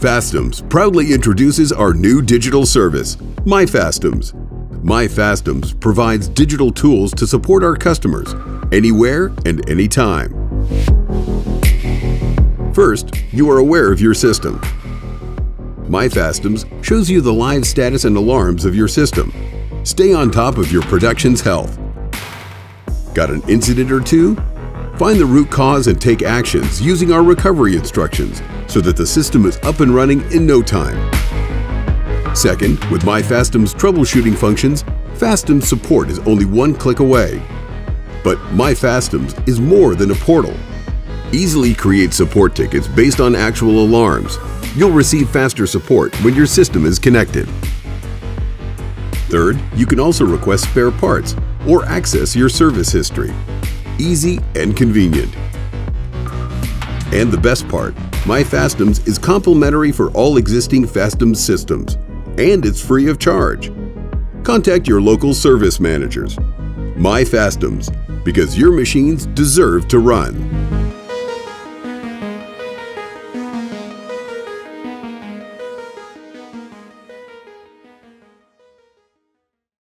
Fastems proudly introduces our new digital service, MyFastems. MyFastems provides digital tools to support our customers anywhere and anytime. First, you are aware of your system. MyFastems shows you the live status and alarms of your system. Stay on top of your production's health. Got an incident or two? Find the root cause and take actions using our recovery instructions so that the system is up and running in no time. Second, with MyFastems troubleshooting functions, Fastems support is only one click away. But MyFastems is more than a portal. Easily create support tickets based on actual alarms. You'll receive faster support when your system is connected. Third, you can also request spare parts or access your service history easy and convenient. And the best part, MyFastems is complimentary for all existing Fastems systems, and it's free of charge. Contact your local service managers. MyFastems, because your machines deserve to run.